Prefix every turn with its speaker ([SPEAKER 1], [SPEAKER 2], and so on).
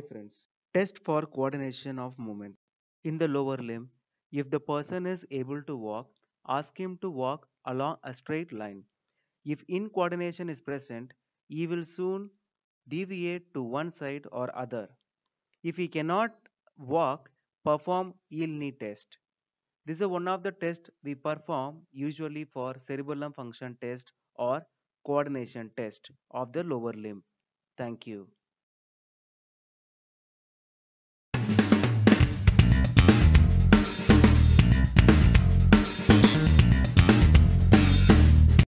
[SPEAKER 1] Hi friends. Test for coordination of movement. In the lower limb, if the person is able to walk, ask him to walk along a straight line. If incoordination is present, he will soon deviate to one side or other. If he cannot walk, perform heel knee test. This is one of the tests we perform usually for cerebellum function test or coordination test of the lower limb. Thank you.